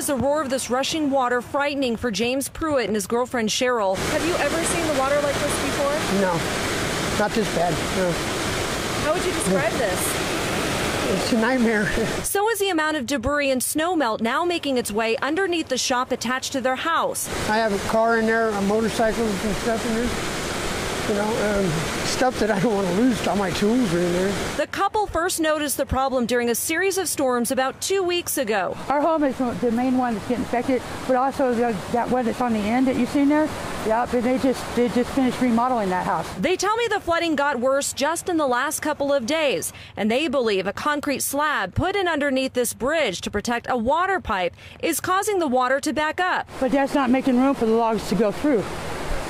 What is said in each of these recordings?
is the roar of this rushing water frightening for James Pruitt and his girlfriend Cheryl. Have you ever seen the water like this before? No, not this bad. No. How would you describe this? It's a nightmare. So is the amount of debris and snowmelt now making its way underneath the shop attached to their house. I have a car in there, a motorcycle and stuff in there. You know, um, stuff that I don't want to lose. All my tools are in there. The couple first noticed the problem during a series of storms about two weeks ago. Our home is the main one that's getting affected, but also the, that one that's on the end that you've seen there. Yep, and they just they just finished remodeling that house. They tell me the flooding got worse just in the last couple of days, and they believe a concrete slab put in underneath this bridge to protect a water pipe is causing the water to back up. But that's not making room for the logs to go through.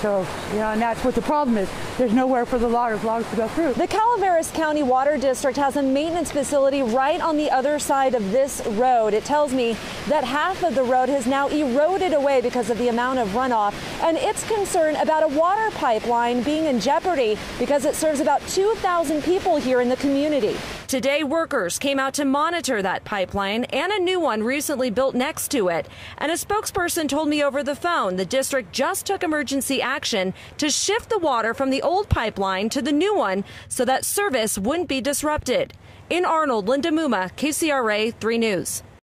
So, know, and that's what the problem is. There's nowhere for the logs, logs to go through. The Calaveras County Water District has a maintenance facility right on the other side of this road. It tells me that half of the road has now eroded away because of the amount of runoff, and it's concerned about a water pipeline being in jeopardy because it serves about 2,000 people here in the community. Today, workers came out to monitor that pipeline and a new one recently built next to it. And a spokesperson told me over the phone the district just took emergency action to shift the water from the old pipeline to the new one so that service wouldn't be disrupted. In Arnold, Linda Mumma, KCRA 3 News.